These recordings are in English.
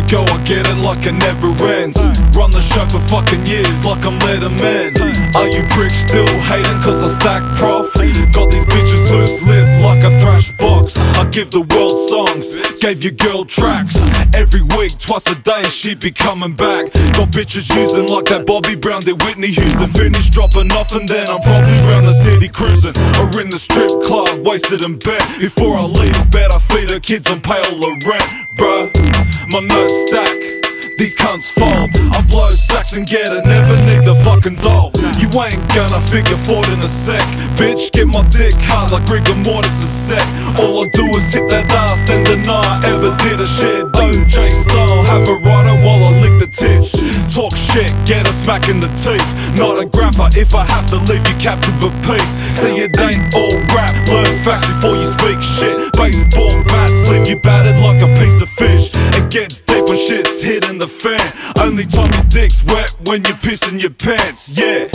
get it like it never ends. Run the show for fucking years like I'm Letterman. Are you pricks still hating cause I stack prof? Got these bitches loose lip like a thrash. I give the world songs, gave your girl tracks. Every week, twice a day, and she be coming back. Got bitches using like that Bobby Brown did Whitney Houston. Finish dropping off and then I'm probably round the city cruising. Or in the strip club, wasted in bed. Before I leave, bed, I feed the kids and pay all the rent, bruh. My notes stack. These cunts fold. I blow sacks and get it, never the fucking doll. You ain't gonna figure forward in a sec. Bitch, get my dick hard like rigor mortis is set. All I do is hit that ass and deny I ever did a shit. OJ style, have a rider while I lick the titch. Talk shit, get a smack in the teeth. Not a grapper if I have to leave you captive of peace. See, it ain't all rap, learn facts before you speak shit. Baseball bats leave you battered like a piece of fish. Gets deep when shit's hitting the fan. Only time your dick's wet when you're pissing your pants. Yeah,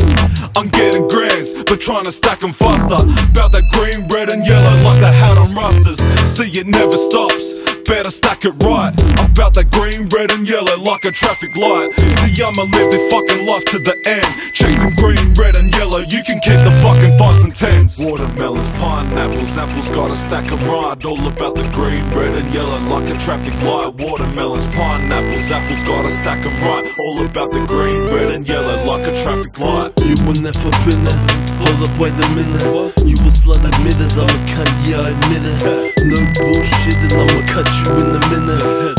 I'm getting grands, but trying to stack 'em faster. Bout that green, red, and yellow like a hat on Rastas. See, it never stops. Better stack it right. I'm about that green, red, and yellow like a traffic light. See, I'ma live this fucking life to the end. Chasing green, red, and yellow. You can keep the fucking fives and tens. Watermelons, pineapples, apples, gotta stack 'em right. All about the green, red, and yellow like a traffic light. Watermelons, pineapples, apples, gotta stack 'em right. All about the green, red, and yellow like a traffic light. You will never been it. Hold up, wait a minute. You a slut, admit it. I'm a cunt, yeah, I admit it. No bullshit, and I'ma cut you in a minute.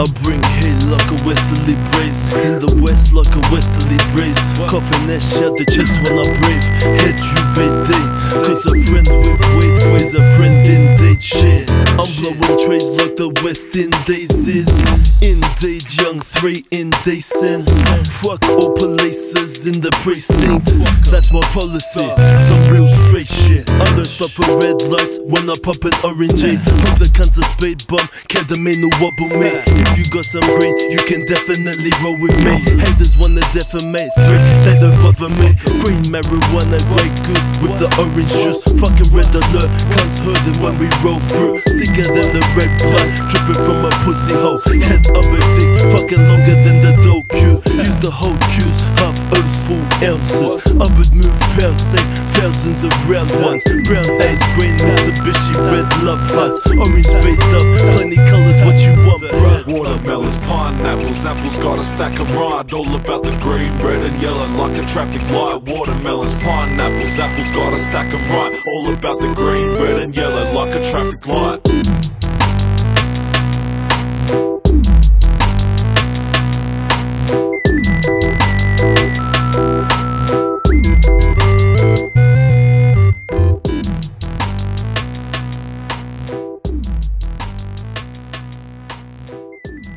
I bring hate like a westerly brace. In the west, like a westerly brace. Coughing that shit the chest when I brave. Head you bait day. Cause a friend with weight weighs a friend in date shit. I'm blowing trays like the West Indies is. Indeed, young three indecent. Fuck all places in the precinct. That's my policy. Some real straight shit. Don't stop for red lights when I pop an orange. Hope the cancer spade bum can't no wobble me. If you got some green, you can definitely roll with me. Haters wanna defamate, three, they don't bother me. Green marijuana, white goose with the orange juice. Fucking red alert, cunts heard it when we roll through. Sicker than the red blood, dripping from a pussy hole. Head up a fucking longer than the cue. Use the whole juice, half O's, full ounces. Upward move, pound say thousands of round ones. Brown eyes, green Mitsubishi, red love hearts. Orange fade up, plenty colors, what you want, bruh? Watermelons, pineapples, apples, gotta stack 'em right. All about the green, red, and yellow like a traffic light. Watermelons, pineapples, apples, gotta stack 'em right. All about the green, red, and yellow like a traffic light.